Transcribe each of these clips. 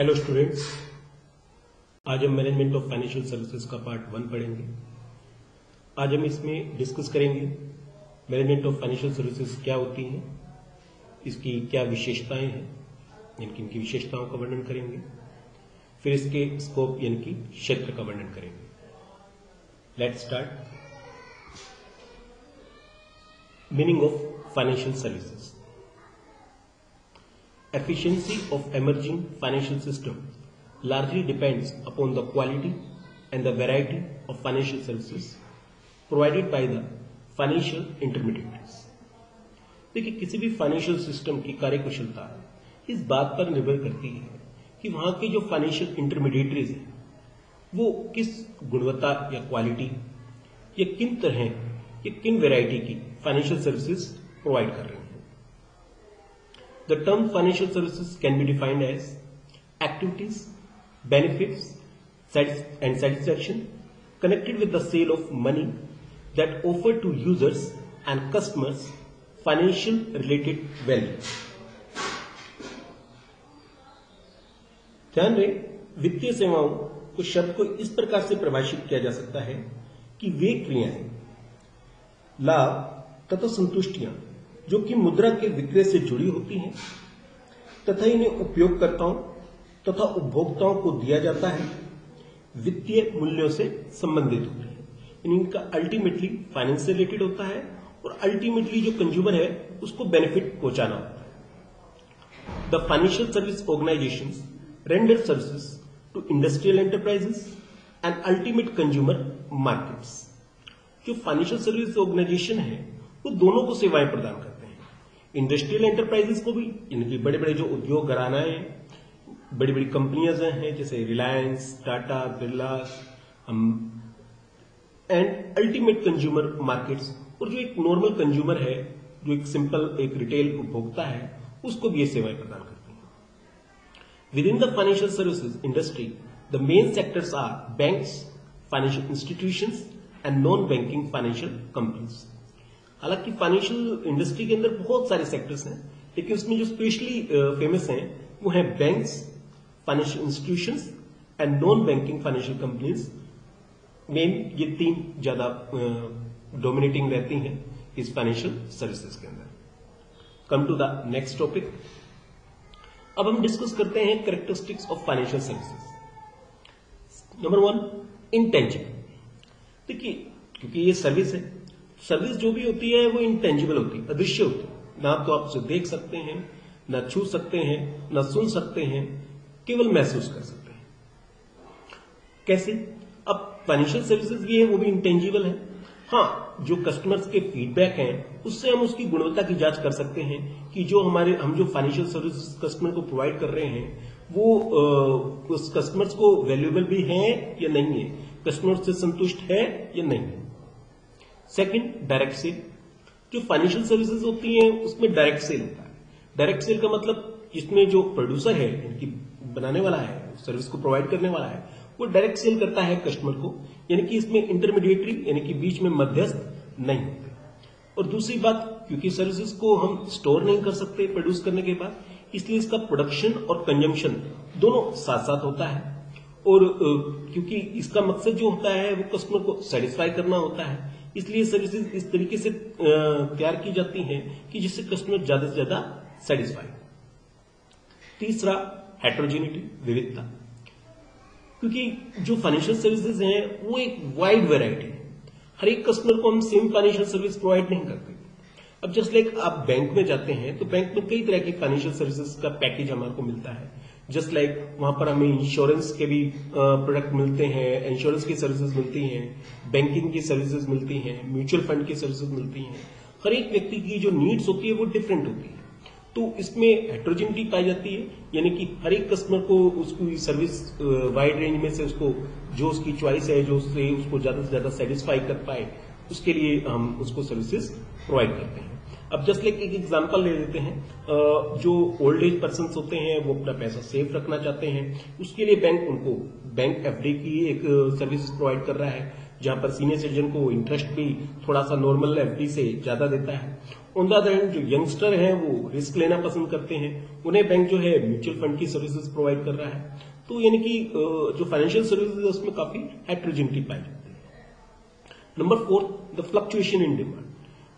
Hello students आज हम management of financial services का पार्ट वन पढ़ेंगे। आज हम इसमें डिस्कस करेंगे मैनेजमेंट ऑफ़ फाइनेंशियल सर्विसेज़ क्या होती हैं, इसकी क्या विशेषताएँ हैं, यानी इनकी विशेषताओं का वर्णन करेंगे। फिर इसके स्कोप यानी कि क्षेत्र का वर्णन करेंगे। Let start meaning of financial services Efficiency of emerging financial system largely depends upon the quality and the variety of financial services provided by the financial intermediaries. देखिए किसी भी फाइनेंशियल सिस्टम की कार्यकुशलता इस बात पर निर्भर करती है कि वहाँ के जो फाइनेंशियल इंटरमीडिएटरीज हैं वो किस गुणवत्ता या क्वालिटी या किन तरह या किन वैरायटी की फाइनेंशियल सर्विसेज़ प्रोवाइड कर रहे हैं The term financial services can be defined as activities, benefits, and satisfaction connected with the sale of money that offer to users and customers financial related value. ध्यान रहे वित्तीय सेवाओं को शब्द को इस प्रकार से परिभाषित किया जा सकता है कि वे क्रियाएँ लाभ तथा संतुष्टियाँ जो कि मुद्रा के विक्रय से जुड़ी होती हैं, तथा इन्हें उपयोगकर्ताओं तथा उपभोक्ताओं को दिया जाता है, वित्तीय मूल्यों से संबंधित होते हैं। इनका अल्टीमेटली फाइनेंस से रिलेटेड होता है, और अल्टीमेटली जो कंज्यूमर है, उसको बेनिफिट पहुंचाना होता है। The financial service organization render services to industrial enterprises and ultimate consumer markets जो फाइनेंशियल सर्विस ऑर्गेनाइजेशन है, वो दोनों को सेवाएँ प्रदान करते हैं। इंडस्ट्रियल एंटरप्राइजेस को भी, इनकी बड़े बड़े जो उद्योग घरानाएँ बड़ी बड़ी कंपनियाँ हैं जैसे Reliance Tata Birla and ultimate consumer markets और जो एक नॉर्मल कंज्यूमर है, जो एक सिंपल एक रिटेल उपभोक्ता है, उसको भी ये सेवाएँ प्रदान करती हैं। Within the financial services industry the main sectors are banks financial institutions and non banking financial companies हालाँकि फाइनेंशियल इंडस्ट्री के अंदर बहुत सारे सेक्टर्स हैं, लेकिन उसमें जो स्पेशली फ़ेमस हैं, वो हैं banks financial institutions and non banking financial companies main ये तीन ज़्यादा डोमिनेटिंग रहती हैं इस फाइनेंशियल सर्विसेज़ के अंदर। Come to the next topic अब हम डिस्कस करते हैं characteristics of financial services number one intangible देखिए, क्योंकि ये सर्विस है सर्विस जो भी होती है वो इंटेंजिबल होती है अदृश्य होती है। ना तो आप उसे देख सकते हैं न छू सकते हैं न सुन सकते हैं केवल महसूस कर सकते हैं। कैसे? अब फाइनेंशियल सर्विसेज़ भी है वो भी इंटेंजिबल है। हाँ जो कस्टमर्स के फीडबैक हैं उससे हम उसकी गुणवत्ता की जाँच कर सकते हैं कि जो हमारे हम जो फाइनेंशियल सर्विस कस्टमर को प्रोवाइड कर रहे हैं वो आ, उस कस्टमर्स को वैल्यूएबल भी है या नहीं है? कस्टमर से संतुष्ट है या नहीं? है सेकंड डायरेक्ट सेल जो फाइनेंशियल सर्विसेज़ होती हैं, उसमें डायरेक्ट सेल होता है। डायरेक्ट सेल का मतलब इसमें जो प्रोड्यूसर है इनकी बनाने वाला है सर्विस को प्रोवाइड करने वाला है, वो डायरेक्ट सेल करता है कस्टमर को। यानी कि इसमें इंटरमीडिएटरी यानी कि बीच में मध्यस्थ नहीं होते। और दूसरी बात, क्योंकि सर्विसेज़ को हम स्टोर नहीं कर सकते प्रोड्यूस करने के बाद, इसलिए इसका प्रोडक्शन और कंजम्पशन दोनों साथ साथ होता है। और क्योंकि इसका मकसद जो होता है, वो कस्टमर को सेटिस्फाई करना होता है। इसलिए सर्विसेज़ इस तरीके से तैयार की जाती हैं कि जिससे कस्टमर ज़्यादा से ज़्यादा सेटिस्फाई तीसरा हेट्रोजिनिटी विविधता। क्योंकि जो फाइनेंशियल सर्विसेज़ हैं, वो एक वाइड वेराइटी है। हर एक कस्टमर को हम सेम फाइनेंशियल सर्विस प्रोवाइड नहीं करते। अब जस्ट लाइक आप बैंक में जाते हैं तो बैंक में कई तरह की फाइनेंशियल सर्विसेज़ का पैकेज हमारे को मिलता है। जस्ट लाइक वहाँ पर हमें इंश्योरेंस के भी प्रोडक्ट मिलते हैं इंश्योरेंस की सर्विसेज़ मिलती हैं बैंकिंग की सर्विसेज़ मिलती हैं म्यूचुअल फंड की सर्विसेज़ मिलती हैं। हर एक व्यक्ति की जो नीड्स होती है वो डिफरेंट होती है। तो इसमें हेट्रोजिनिटी पाई जाती है, यानी कि हर एक कस्टमर को उसकी सर्विस वाइड रेंज में से उसको, जो उसकी चॉइस है, जो उससे उसको ज़्यादा से ज़्यादा सेटिस्फाई कर पाए, उसके लिए हम उसको सर्विसेज़ प्रोवाइड करते हैं। अब जस्ट लाइक एक एग्जांपल ले लेते हैं। जो ओल्ड एज पर्सन होते हैं, वो अपना पैसा सेफ़ रखना चाहते हैं। उसके लिए बैंक उनको बैंक एफडी की एक सर्विस प्रोवाइड कर रहा है, जहाँ पर सीनियर सिटीजन को इंटरेस्ट भी थोड़ा सा नॉर्मल एफडी से ज़्यादा देता है। ऑन द जो यंगस्टर हैं, वो रिस्क लेना पसंद करते हैं। उन्हें बैंक जो है म्यूचुअल फंड की सर्विसेज़ प्रोवाइड कर रहा है। तो यानी कि जो फाइनेंशियल सर्विसेज़ है, उसमें काफ़ी हेट्रोजिनिटी पाई जाती है। Number four the fluctuation in demand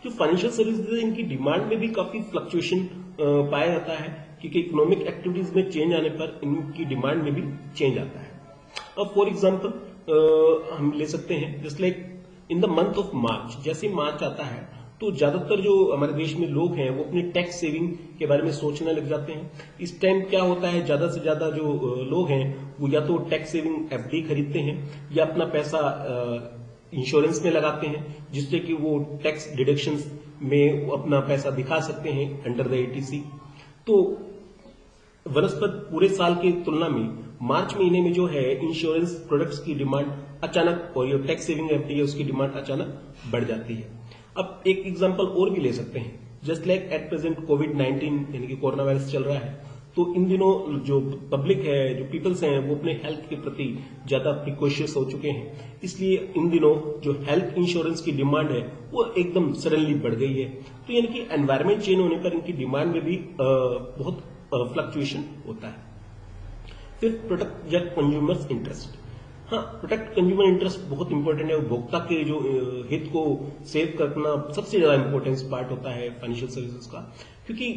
जो फाइनेंशियल सर्विस इनकी डिमांड में भी काफ़ी फ्लक्चुएशन पाया जाता है, क्योंकि इकोनॉमिक एक्टिविटीज़ में चेंज आने पर इनकी डिमांड में भी चेंज आता है। अब फॉर एग्ज़ाम्पल हम ले सकते हैं just like in the month of March जैसे मार्च आता है तो ज़्यादातर जो हमारे देश में लोग हैं, वो अपने टैक्स सेविंग के बारे में सोचने लग जाते हैं। इस टाइम क्या होता है, ज़्यादा से ज़्यादा जो लोग हैं, वो या तो टैक्स सेविंग एफडी खरीदते हैं, या अपना पैसा इंश्योरेंस में लगाते हैं, जिससे कि वो टैक्स डिडक्शन में अपना पैसा दिखा सकते हैं अंडर द एटीसी तो वनस्पत पूरे साल की तुलना में मार्च महीने में जो है इंश्योरेंस प्रोडक्ट्स की डिमांड अचानक और ये टैक्स सेविंग एफडी है उसकी डिमांड अचानक बढ़ जाती है। अब एक एग्ज़ाम्पल और भी ले सकते हैं। Just like at present covid nineteen यानी कि कोरोना वायरस चल रहा है तो इन दिनों जो पब्लिक है, जो पीपल्स हैं, वो अपने हेल्थ के प्रति ज़्यादा प्रिकॉशियस हो चुके हैं। इसलिए इन दिनों जो हेल्थ इंश्योरेंस की डिमांड है, वो एकदम सडनली बढ़ गई है। तो यानी कि एनवायरमेंट चेंज होने पर इनकी डिमांड में भी बहुत फ्लक्चुएशन होता है। फिर प्रोडक्ट कंज्यूमर्स इंटरेस्ट हाँ प्रोटेक्ट कंज्यूमर इंटरेस्ट बहुत इंपॉर्टेंट है। उपभोक्ता के जो हित को सेव करना सबसे ज़्यादा इंपॉर्टेंस पार्ट होता है फाइनेंशियल सर्विसेज़ का। क्योंकि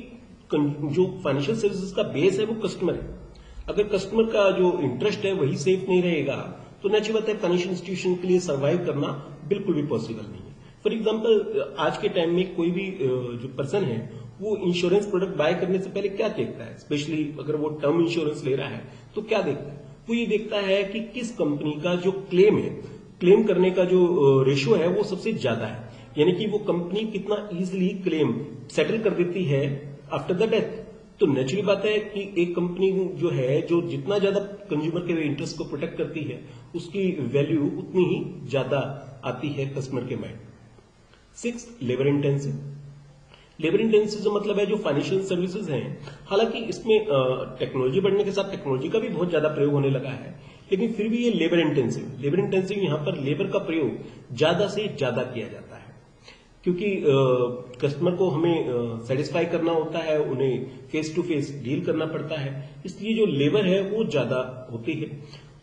जो फाइनेंशियल सर्विसेज़ का बेस है वो कस्टमर है। अगर कस्टमर का जो इंटरेस्ट है वही सेफ़ नहीं रहेगा तो नेचुरल बात है फाइनेंशियल इंस्टीट्यूशन के लिए सर्वाइव करना बिल्कुल भी पॉसिबल नहीं है। फॉर एग्ज़ाम्पल आज के टाइम में कोई भी जो पर्सन है, वो इंश्योरेंस प्रोडक्ट बाय करने से पहले क्या देखता है? स्पेशली अगर वो टर्म इंश्योरेंस ले रहा है तो क्या देखता है? वो ये देखता है कि किस कंपनी का जो क्लेम है क्लेम करने का जो रेशियो है वो सबसे ज़्यादा है। यानी कि वो कंपनी कितना इजिली क्लेम सेटल कर देती है आफ्टर द डेथ तो नेचुरली बात है कि एक कंपनी जो है, जो जितना ज़्यादा कंज्यूमर के इंटरेस्ट को प्रोटेक्ट करती है, उसकी वैल्यू उतनी ही ज़्यादा आती है कस्टमर के mind six labour intensive labour intensive जो मतलब है जो फाइनेंशियल सर्विसेज़ हैं, हालाँकि इसमें टेक्नोलॉजी बढ़ने के साथ टेक्नोलॉजी का भी बहुत ज़्यादा प्रयोग होने लगा है, लेकिन फिर भी ये लेबर इंटेंसिव लेबर इंटेंसिव यहाँ पर लेबर का प्रयोग ज़्यादा से ज़्यादा किया जाता है। क्योंकि कस्टमर को हमें सेटिस्फाई करना होता है, उन्हें फेस टू फेस डील करना पड़ता है। इसलिए जो लेबर है, वो ज़्यादा होती है।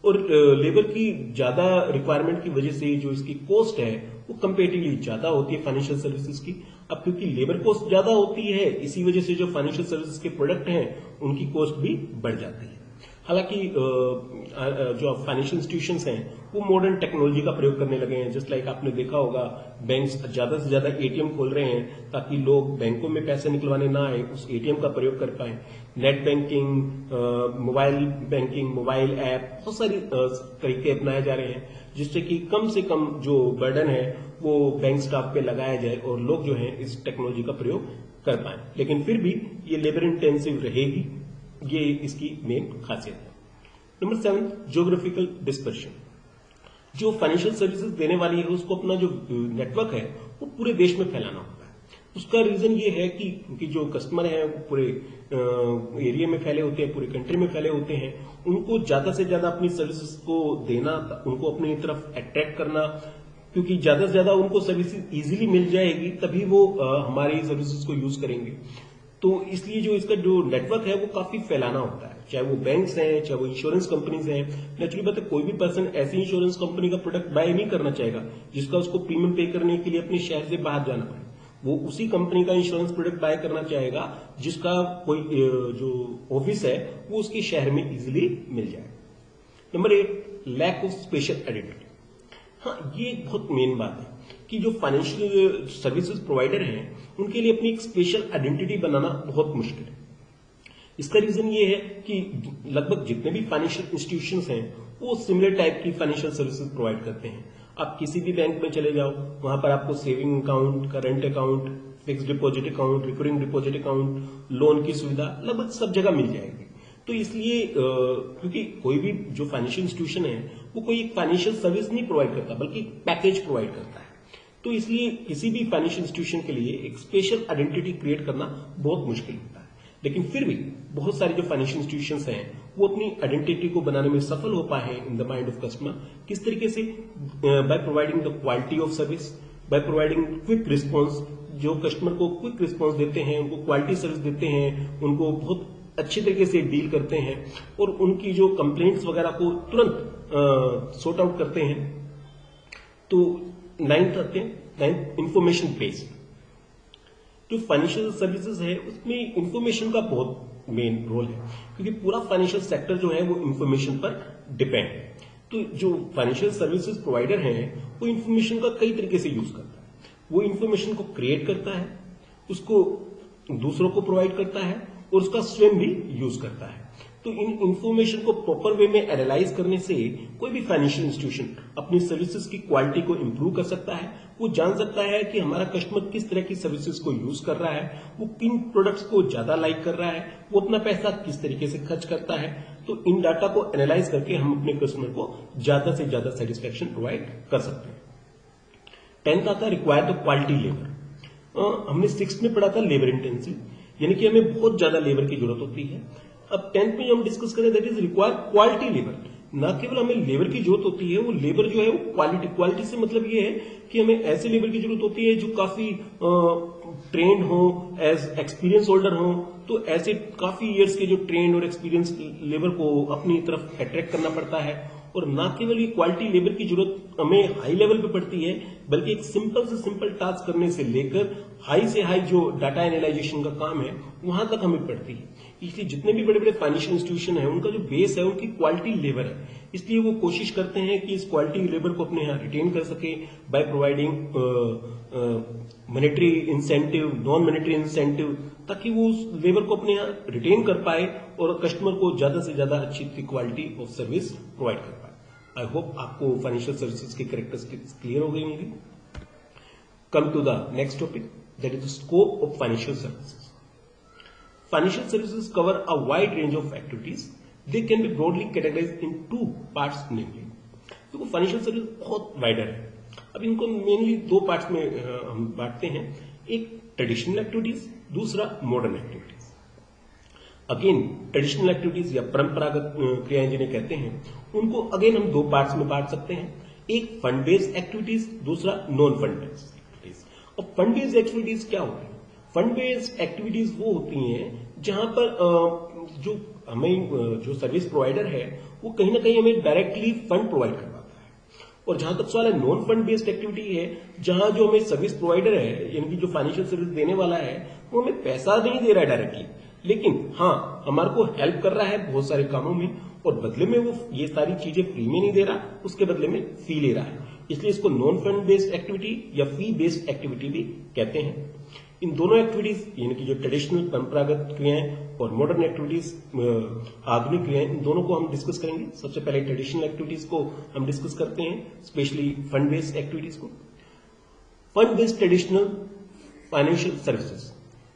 और लेबर की ज़्यादा रिक्वायरमेंट की वजह से जो इसकी कॉस्ट है, वो कंपेटिवली ज़्यादा होती है फाइनेंशियल सर्विसेज़ की। अब क्योंकि लेबर कॉस्ट ज़्यादा होती है, इसी वजह से जो फाइनेंशियल सर्विसेज़ के प्रोडक्ट हैं, उनकी कॉस्ट भी बढ़ जाती है। हालाँकि जो फाइनेंशियल इंस्टीट्यूशन हैं, वो मॉडर्न टेक्नोलॉजी का प्रयोग करने लगे हैं। जस्ट लाइक आपने देखा होगा बैंक्स ज़्यादा से ज़्यादा एटीएम खोल रहे हैं ताकि लोग बैंकों में पैसे निकलवाने ना आए, उस एटीएम का प्रयोग कर पाए। Net banking mobile banking mobile app बहुत सारी तरीके अपनाए जा रहे हैं, जिससे कि कम से कम जो बर्डन है, वो बैंक स्टाफ पे लगाया जाए और लोग जो है, इस टेक्नोलॉजी का प्रयोग कर पाए। लेकिन फिर भी ये लेबर इंटेंसिव रहेगी। ये इसकी मेन खासियत है। नंबर सेवन ज्योग्राफिकल डिस्पर्शन जो फाइनेंशियल सर्विसेज़ देने वाली है, उसको अपना जो नेटवर्क है, वो पूरे देश में फैलाना होता है। उसका रीजन ये है कि क्योंकि जो कस्टमर है, वो पूरे एरिया में फैले होते हैं, पूरे कंट्री में फैले होते हैं, उनको ज़्यादा से ज़्यादा अपनी सर्विसेज़ को देना, उनको अपनी तरफ़ अट्रैक्ट करना, क्योंकि ज़्यादा से ज़्यादा उनको सर्विसेज़ इजीली मिल जाएगी, तभी वो हमारी सर्विसेज़ को यूज़ करेंगे। तो इसलिए जो इसका जो नेटवर्क है, वो काफ़ी फैलाना होता है। चाहे वो बैंक्स हैं, चाहे वो इंश्योरेंस कंपनीज़ हैं नेचुरली बात है, कोई भी पर्सन ऐसी इंश्योरेंस कंपनी का प्रोडक्ट बाय नहीं करना चाहेगा, जिसका उसको प्रीमियम पे करने के लिए अपने शहर से बाहर जाना पड़े। वो उसी कंपनी का इंश्योरेंस प्रोडक्ट बाय करना चाहेगा, जिसका कोई जो ऑफ़िस है, वो उसके शहर में इजिली मिल जाए। Number eight lack of special identity हाँ ये एक बहुत मेन बात है कि जो फाइनेंशियल सर्विसेज़ प्रोवाइडर हैं, उनके लिए अपनी एक स्पेशल आइडेंटिटी बनाना बहुत मुश्किल है। इसका रीजन ये है कि लगभग जितने भी फाइनेंशियल इंस्टीट्यूशन हैं, वो सिमिलर टाइप की फाइनेंशियल सर्विसेज़ प्रोवाइड करते हैं। आप किसी भी बैंक में चले जाओ, वहाँ पर आपको saving account current account fix deposit account recurring deposit account loan की सुविधा, लगभग सब जगह मिल जाएगी। तो इसलिए क्योंकि कोई भी जो फाइनेंशियल इंस्टीट्यूशन है, वो कोई एक फाइनेंशियल सर्विस नहीं प्रोवाइड करता, बल्कि पैकेज प्रोवाइड करता है। तो इसलिए किसी भी फाइनेंशियल इंस्टीट्यूशन के लिए एक स्पेशल आइडेंटिटी क्रिएट करना बहुत मुश्किल होता है। लेकिन फिर भी बहुत सारे जो फाइनेंशियल इंस्टीट्यूशन हैं, वो अपनी आइडेंटिटी को बनाने में सफल हो पाए हैं in the mind of customer किस तरीके से? By providing the quality of service by providing quick response जो कस्टमर को क्विक रिस्पॉन्स देते हैं, उनको क्वालिटी सर्विस देते हैं, उनको बहुत अच्छी तरीके से डील करते हैं और उनकी जो कंप्लेंट्स वगैरह को तुरंत सॉर्ट आउट करते हैं तो नाइन्थ आते हैं नाइन्थ इंफॉर्मेशन बेस्ड जो फाइनेंशियल सर्विसेज़ है, उसमें इंफॉर्मेशन का बहुत मेन रोल है, क्योंकि पूरा फाइनेंशियल सेक्टर जो है, वो इंफॉर्मेशन पर डिपेंड है। तो जो फाइनेंशियल सर्विसेज़ प्रोवाइडर हैं, वो इंफॉर्मेशन का कई तरीके से यूज़ करता है। वो इंफॉर्मेशन को क्रिएट करता है, उसको दूसरों को प्रोवाइड करता है और उसका स्वयं भी यूज़ करता है। तो इन इंफॉर्मेशन को प्रॉपर वे में एनालाइज करने से कोई भी फाइनेंशियल इंस्टीट्यूशन अपनी सर्विसेज़ की क्वालिटी को इंप्रूव कर सकता है। वो जान सकता है कि हमारा कस्टमर किस तरह की सर्विसेज़ को यूज़ कर रहा है। वो किन प्रोडक्ट्स को ज़्यादा लाइक कर रहा है। वो अपना पैसा किस तरीके से खर्च करता है। तो इन डाटा को एनालाइज करके हम अपने कस्टमर को ज़्यादा से ज़्यादा सेटिस्फेक्शन प्रोवाइड कर सकते हैं। टेंथ आता है रिक्वायर द क्वालिटी लेबर हमने सिक्स में पढ़ा था लेबर इंटेंसिव यानी कि हमें बहुत ज़्यादा लेबर की ज़रूरत होती है। अब टेंथ में जो हम डिस्कस करें that is require quality labour न केवल हमें लेबर की ज़रूरत होती है, वो लेबर जो है, वो क्वालिटी क्वालिटी से मतलब ये है कि हमें ऐसे लेबर की ज़रूरत होती है जो काफ़ी ट्रेंड हो एज एक्सपीरियंस होल्डर हो तो ऐसे काफ़ी इयर्स के जो ट्रेंड और एक्सपीरियंस लेबर को अपनी तरफ़ अट्रैक्ट करना पड़ता है। और ना केवल ये क्वालिटी लेबर की ज़रूरत हमें हाई लेवल पे पड़ती है, बल्कि एक सिंपल से सिंपल टास्क करने से लेकर हाई से हाई जो डाटा एनालाइजेशन का काम है, वहाँ तक हमें पड़ती है। इसलिए जितने भी बड़े बड़े फाइनेंशियल इंस्टीट्यूशन है, उनका जो बेस है, उनकी क्वालिटी लेबर है। इसलिए वो कोशिश करते हैं कि इस क्वालिटी लेबर को अपने यहाँ रिटेन कर सके by providing monetary incentive non monetary incentive ताकि वो उस लेबर को अपने यहाँ रिटेन कर पाए और कस्टमर को ज़्यादा से ज़्यादा अच्छी क्वालिटी ऑफ़ सर्विस प्रोवाइड कर पाए। आई होप आपको फाइनेंशियल सर्विसेज़ के करेक्टरिस्टिक्स क्लियर हो गई होंगी। Come to the next topic that is the scope of financial services financial services cover a wide range of activities. They can be broadly categorise in two parts namely. देखो financial service बहुत wider है। अब इनको mainly दो parts में हम बांटते हैं। एक ट्रेडिशनल एक्टिविटीज़ दूसरा modern activities again traditional activities या परंपरागत क्रियाएँ जिन्हें कहते हैं, उनको अगेन हम दो पार्ट्स में बांट सकते हैं। एक फंड बेस्ड एक्टिविटीज़ दूसरा नॉन फंड बेस्ड एक्टिविटीज़ और फंड बेस्ड एक्टिविटीज़ क्या होती है? फंड बेस्ड एक्टिविटीज़ वो होती हैं जहाँ पर जो हमें जो सर्विस प्रोवाइडर है, वो कहीं ना कहीं हमें डायरेक्टली फंड प्रोवाइड करवाता है। और जहाँ तक सवाल है नॉन फंड बेस्ड एक्टिविटी है, जहाँ जो हमें सर्विस प्रोवाइडर है, यानी कि जो फाइनेंशियल सर्विस देने वाला है, वो हमें पैसा नहीं दे रहा है डायरेक्टली लेकिन हाँ हमारे को हेल्प कर रहा है बहुत सारे कामों में, और बदले में वो ये सारी चीज़ें फ्री में नहीं दे रहा, उसके बदले में फ़ी ले रहा है। इसलिए इसको नॉन फंड बेस्ड एक्टिविटी या फ़ी बेस्ड एक्टिविटी भी कहते हैं। इन दोनों एक्टिविटीज़ यानी कि जो ट्रेडिशनल परंपरागत क्रियाएँ और मॉडर्न एक्टिविटीज़ आधुनिक क्रियाएँ, इन दोनों को हम डिस्कस करेंगे। सबसे पहले ट्रेडिशनल एक्टिविटीज़ को हम डिस्कस करते हैं स्पेशली फंड बेस्ड एक्टिविटीज़ को। Fund based traditional financial services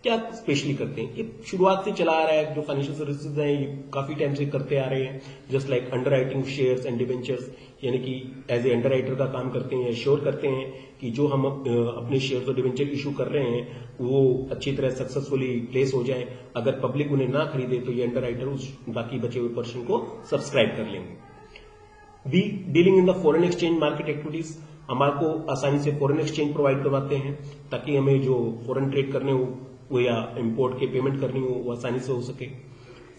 क्या स्पेशली करते? हैं ये शुरुआत से चला आ रहा है, जो फाइनेंशियल सर्विसेज़ हैं, ये काफ़ी टाइम से करते आ रहे हैं। Just like under writing share and debentures यानी कि एज ए अंडर राइटर का काम करते हैं श्योर करते हैं कि जो हम अपने शेयर और डिवेंचर इशू कर रहे हैं, वो अच्छी तरह सक्सेसफुली प्लेस हो जाए। अगर पब्लिक उन्हें ना खरीदे तो ये अंडर राइटर उस बाकी बचे हुए पर्सन को सब्सक्राइब कर लेंगे। B dealing in the foreign exchange market activities हमारे को आसानी से फॉरेन एक्सचेंज प्रोवाइड करवाते हैं, ताकि हमें जो फॉरेन ट्रेड करने हो वो या इम्पोर्ट के पेमेंट करनी हो, वो आसानी से हो सके।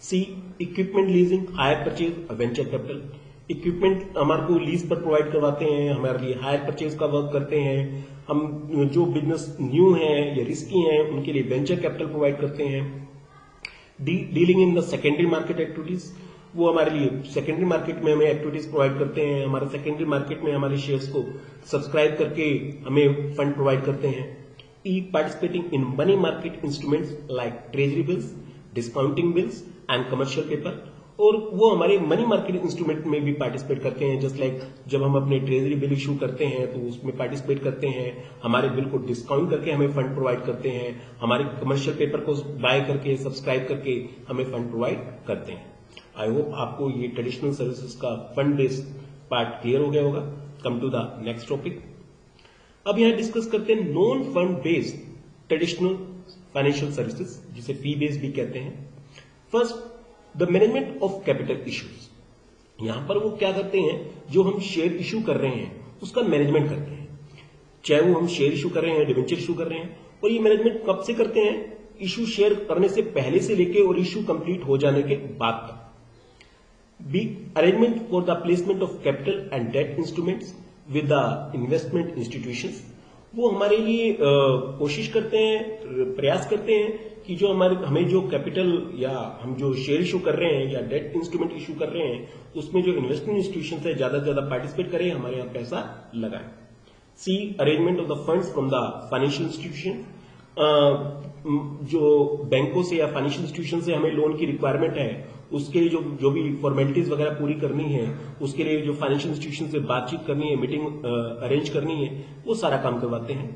C equipment leasing hire purchase venture capital equipment हमारे को लीज पर प्रोवाइड करवाते हैं, हमारे लिए हायर परचेज का वर्क करते हैं। हम जो बिज़नेस न्यू है या रिस्की हैं, उनके लिए वेंचर कैपिटल प्रोवाइड करते हैं। Dealing in the secondary market activities वो हमारे लिए सेकेंडरी मार्केट में हमें एक्टिविटीज़ प्रोवाइड करते हैं। हमारे सेकेंडरी मार्केट में हमारे शेयर्स को सब्सक्राइब करके हमें फंड प्रोवाइड करते हैं। Participating in money market instruments like treasury bills discounting bills and commercial paper और वो हमारे मनी मार्केट इंस्ट्रूमेंट में भी पार्टिसिपेट करते हैं जस्ट लाइक like जब हम अपने ट्रेजरी बिल इशू करते हैं तो उसमें पार्टिसिपेट करते हैं, हमारे बिल को डिस्काउंट करके हमें फंड प्रोवाइड करते हैं, हमारे कमर्शियल पेपर को बाय करके सब्सक्राइब करके हमें फंड प्रोवाइड करते हैं। आई होप आपको ये ट्रेडिशनल सर्विसेज़ का फंड बेस्ड पार्ट क्लियर हो गया होगा। Come to the next topic अब यहाँ डिस्कस करते हैं non fund based traditional financial services जिसे फ़ी बेस्ड भी कहते हैं। First the management of capital issues यहाँ पर वो क्या करते हैं, जो हम शेयर इश्यू कर रहे हैं, उसका मैनेजमेंट करते हैं। चाहे वो हम शेयर इशू कर रहे हैं डिवेंचर इशू कर रहे हैं, और ये मैनेजमेंट कब से करते हैं? इशू शेयर करने से पहले से लेके और इशू कंप्लीट हो जाने के बाद तक। B arrangement for the placement of capital and debt instruments with the investment institution वो हमारे लिए कोशिश करते हैं, प्रयास करते हैं कि जो हमारे, हमें जो कैपिटल या हम जो शेयर इशू कर रहे हैं या डेट इंस्ट्रूमेंट इशू कर रहे हैं, उसमें जो इन्वेस्टमेंट इंस्टीट्यूशन है, ज़्यादा से ज़्यादा पार्टिसिपेट करें, हमारे यहाँ पैसा लगाएँ। C arrangement of the funds from the financial institution जो बैंकों से या फाइनेंशियल इंस्टीट्यूशन से हमें लोन की रिक्वायरमेंट है, उसके लिए जो जो भी फॉर्मेलिटीज वगैरह पूरी करनी है, उसके लिए जो फाइनेंशियल इंस्टीट्यूशन से बातचीत करनी है मीटिंग अरेंज करनी है, वो सारा काम करवाते हैं।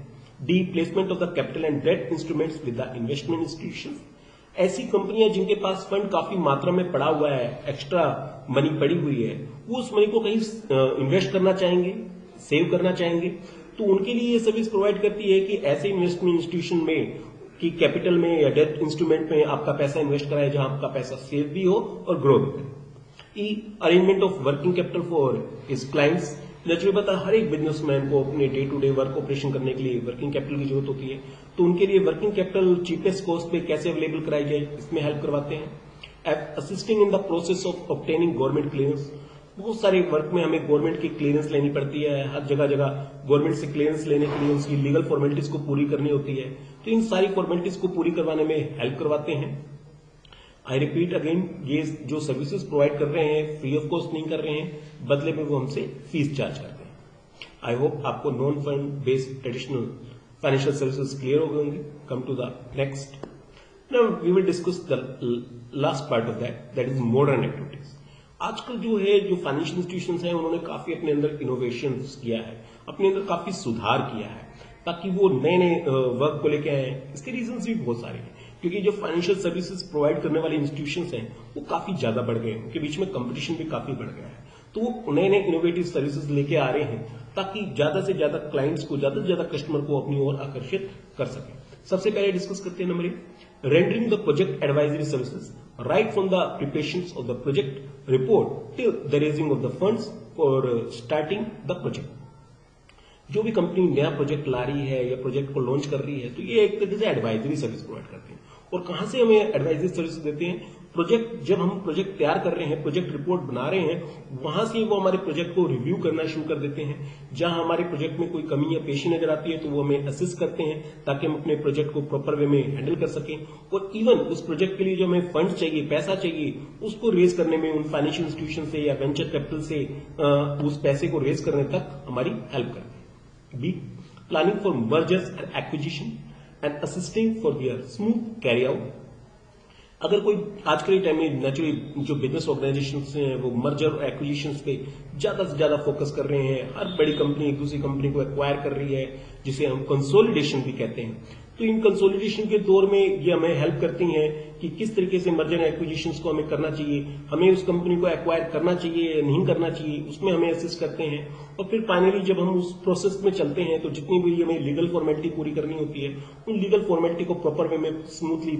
D placement of the capital and debt instruments with the investment institution ऐसी कंपनियाँ जिनके पास फंड काफ़ी मात्रा में पड़ा हुआ है एक्स्ट्रा मनी पड़ी हुई है, वो उस मनी को कहीं इन्वेस्ट करना चाहेंगे सेव करना चाहेंगे। तो उनके लिए ये सर्विस प्रोवाइड करती है कि ऐसे इन्वेस्टमेंट इंस्टीट्यूशन में, कि कैपिटल में या डेट इंस्ट्रूमेंट में आपका पैसा इन्वेस्ट कराए जहाँ आपका पैसा सेव भी हो और ग्रो भी करे E arrangement of working capital for is clients naturally बता हर एक बिजनेसमैन को अपने day to day work operation करने के लिए वर्किंग कैपिटल की ज़रूरत होती है। तो उनके लिए वर्किंग कैपिटल चीपेस्ट कॉस्ट पे कैसे अवेलेबल कराई जाए, इसमें हेल्प करवाते हैं। Assisting in the process of obtaining government clearance बहुत सारे वर्क में हमें गवर्नमेंट की क्लियरेंस लेनी पड़ती है। हर जगह जगह गवर्नमेंट से क्लियरेंस लेने के लिए उसकी लीगल फॉर्मेलिटीज को पूरी करनी होती है। तो इन सारी फॉर्मेलिटीज को पूरी करवाने में हेल्प करवाते हैं। आई रिपीट अगेन ये जो सर्विसेज़ प्रोवाइड कर रहे हैं फ्री ऑफ़ कॉस्ट नहीं कर रहे हैं बदले में वो हमसे फ़ीस चार्ज करते हैं। आई होप आपको non fund based traditional financial services clear हो गए होंगे। Come to the next Now will discuss the last part of that, that is modern activities. आजकल जो है, जो फाइनेंशियल इंस्टीट्यूशन है, उन्होंने काफ़ी अपने अंदर इनोवेशन किया है, अपने अंदर काफ़ी सुधार किया है, ताकि वो नए नए वर्क को लेके आए। इसके रीजन भी बहुत सारे हैं, क्योंकि जो फाइनेंशियल सर्विसेज़ प्रोवाइड करने वाले इंस्टीट्यूशन हैं, वो काफ़ी ज़्यादा बढ़ गए हैं। उनके बीच में कंपटीशन भी काफ़ी बढ़ गया है। तो वो नए नए इनोवेटिव सर्विसेज़ लेके आ रहे हैं, ताकि ज़्यादा से ज़्यादा क्लाइंट्स को, ज़्यादा से ज़्यादा कस्टमर को अपनी ओर आकर्षित कर सके। सबसे पहले डिस्कस करते हैं नंबर एक rendering the project advisory services right from the preparations of the project report till the raising of the funds for uh, starting the project. जो भी कंपनी नया प्रोजेक्ट ला रही है या प्रोजेक्ट को लॉन्च कर रही है तो ये एक तरीके से एडवाइजरी सर्विस प्रोवाइड करते हैं और कहाँ से हमें एडवाइजरी सर्विस देते हैं प्रोजेक्ट, जब हम प्रोजेक्ट तैयार कर रहे हैं, प्रोजेक्ट रिपोर्ट बना रहे हैं, वहाँ से वो हमारे प्रोजेक्ट को रिव्यू करना शुरू कर देते हैं। जहाँ हमारे प्रोजेक्ट में कोई कमी या पेशी नज़र आती है तो वो हमें असिस्ट करते हैं, ताकि हम अपने प्रोजेक्ट को प्रॉपर वे में हैंडल कर सकें। और इवन उस प्रोजेक्ट के लिए जो हमें फंड चाहिए, पैसा चाहिए, उसको रेज करने में, उन फाइनेंशियल इंस्टीट्यूशन से या वेंचर कैपिटल से उस पैसे को रेज करने तक हमारी हेल्प करते हैं। B planning for mergers and acquisition and assisting for their smooth carry out अगर कोई आज के टाइम में नेचुरली जो बिज़नेस ऑर्गेनाइजेशन हैं, वो मर्जर और एक्विजिशन पे ज़्यादा से ज़्यादा फोकस कर रहे हैं, हर बड़ी कंपनी एक दूसरी कंपनी को एक्वायर कर रही है, जिसे हम कंसोलिडेशन भी कहते हैं। तो इन कंसोलिडेशन के दौर में ये हमें हेल्प करती हैं कि किस तरीके से मर्जर एक्विजिशन को हमें करना चाहिए, हमें उस कंपनी को एक्वायर करना चाहिए या नहीं करना चाहिए, उसमें हमें असिस्ट करते हैं। और फिर फाइनली जब हम उस प्रोसेस में चलते हैं तो जितनी भी हमें लीगल फॉर्मेलिटी पूरी करनी होती है, उन लीगल फॉर्मेलिटी को प्रॉपर वे में स्मूथली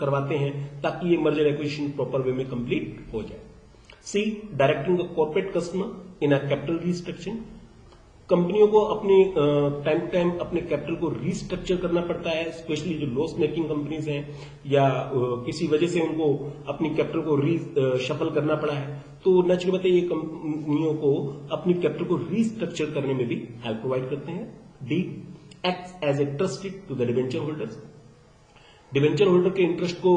करवाते हैं ताकि ये मर्जर एक्विजिशन प्रॉपर वे में कंप्लीट हो जाए। C directing the corporate customer in a capital restructuring कंपनियों को अपने टाइम टू टाइम अपने कैपिटल को रिस्ट्रक्चर करना पड़ता है स्पेशली जो लॉस मेकिंग कंपनीज़ हैं या किसी वजह से उनको अपनी कैपिटल को री शफल करना पड़ा है तो नेचुरली बताइए ये कंपनियों को अपनी कैपिटल को रिस्ट्रक्चर करने में भी हेल्प प्रोवाइड करते हैं। D act as a trusted to the debenture holders debenture holder के इंटरेस्ट को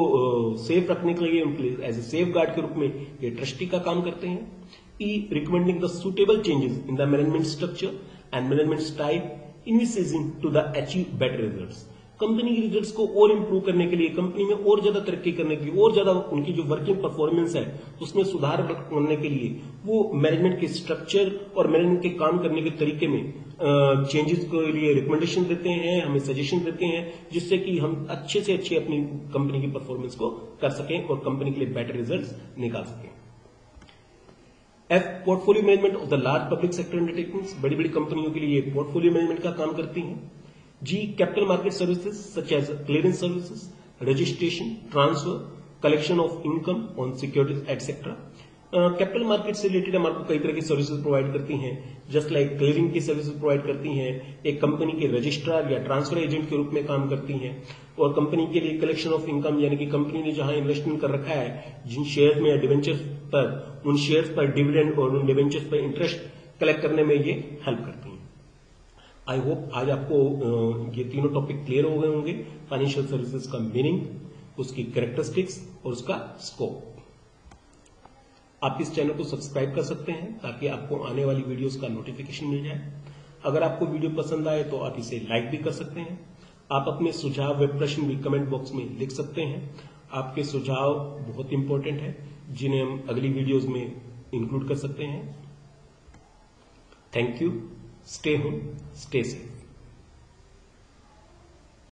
सेफ़ रखने के लिए एज ए सेफ़ गार्ड के रूप में ये ट्रस्टी का काम करते हैं। E recommending the suitable changes in the management structure and management style in to the achieve better results company के रिजल्ट्स को और इंप्रूव करने के लिए कंपनी में और ज़्यादा तरक्की करने के लिए, और ज़्यादा उनकी जो वर्किंग परफॉर्मेंस है, उसमें सुधार करने के लिए, वो मैनेजमेंट के स्ट्रक्चर और मैनेजमेंट के काम करने के तरीके में चेंजेस के लिए रिकमेंडेशन देते हैं, हमें सजेशन देते हैं, जिससे कि हम अच्छे से अच्छे अपनी कंपनी की परफॉर्मेंस को कर सकें और कंपनी के लिए बेटर रिज़ल्ट निकाल सकें। F portfolio management of the large public sector undertakings बड़ी बड़ी कंपनियों के लिए पोर्टफोलियो मैनेजमेंट का काम करती हैं। G. Capital market services such as clearance services, registration, transfer, collection of income on securities, etc. Capital market से रिलेटेड हम आपको कई तरह की सर्विसेज़ प्रोवाइड करती हैं जस्ट लाइक क्लियरिंग की सर्विसेज़ प्रोवाइड करती हैं एक कंपनी के रजिस्ट्रार या ट्रांसफ़र एजेंट के रूप में काम करती हैं और कंपनी के लिए कलेक्शन ऑफ़ इनकम यानी कि कंपनी ने जहाँ इन्वेस्टमेंट कर रखा है जिन शेयर में या डिवेंचर्स पर उन शेयर्स पर डिविडेंड और उन डिवेंचर्स पर इंटरेस्ट कलेक्ट करने में ये हेल्प करती हैं आई होप आज आपको ये तीनों टॉपिक क्लियर हो गए होंगे। फाइनेंशियल सर्विसेज़ का मीनिंग उसकी कैरेक्टरिस्टिक्स और उसका स्कोप आप इस चैनल को सब्सक्राइब कर सकते हैं ताकि आपको आने वाली वीडियोस का नोटिफिकेशन मिल जाए। अगर आपको वीडियो पसंद आए तो आप इसे लाइक भी कर सकते हैं। आप अपने सुझाव व प्रश्न भी कमेंट बॉक्स में लिख सकते हैं। आपके सुझाव बहुत इंपॉर्टेंट है, जिन्हें हम अगली वीडियोस में इंक्लूड कर सकते हैं। Thank you stay home stay safe